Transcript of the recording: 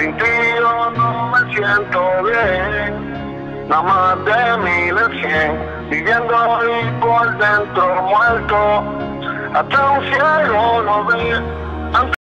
Sin ti yo no me siento bien, nada más de mil a cien, viviendo ahí por dentro muerto, hasta un cielo no ve.